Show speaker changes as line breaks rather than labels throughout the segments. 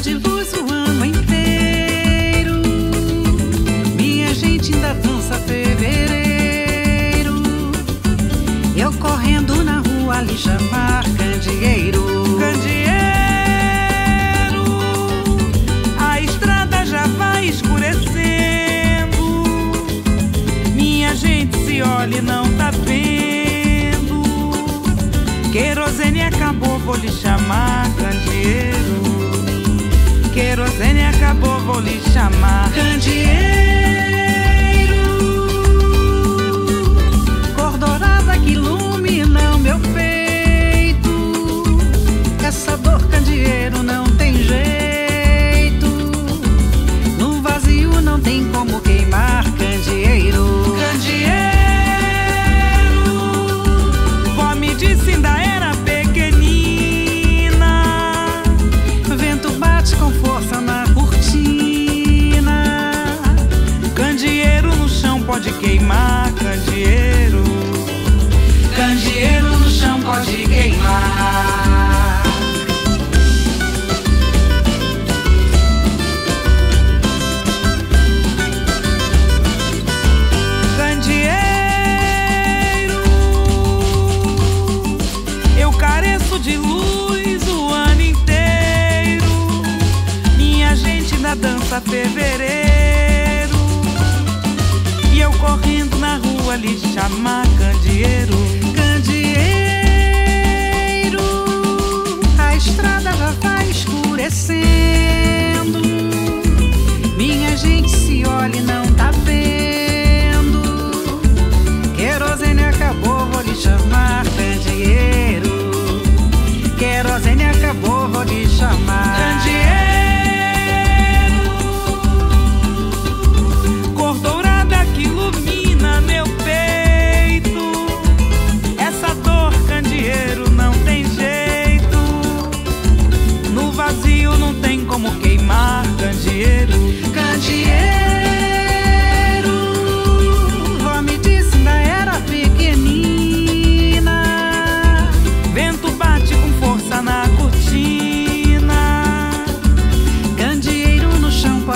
de luz o ano inteiro. Minha gente ainda dança fevereiro. Eu correndo na rua ali chamar candeeiro.
Candeeiro, a estrada já vai escurecendo. Minha gente se olha e não tá vendo. Querosene acabou, vou lhe chamar candeeiro. Lhe chamar.
Candeeiro,
dança fevereiro. E eu correndo na rua lhe chamar candeeiro.
Candeeiro, a estrada já vai escurecendo. Minha gente se olha e não tá vendo. Querosene acabou, vou lhe chamar candeeiro. Querosene acabou, vou lhe chamar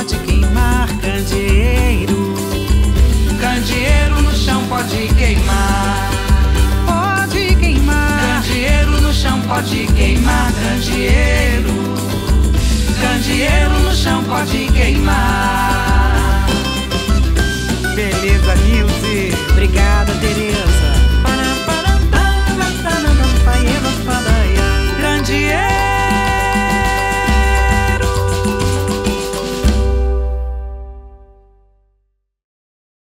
pode queimar, candeeiro.
Candeeiro no chão pode queimar.
Pode queimar,
Candeeiro no chão pode queimar, candeeiro. Candeeiro no chão pode queimar. Beleza, Nilce.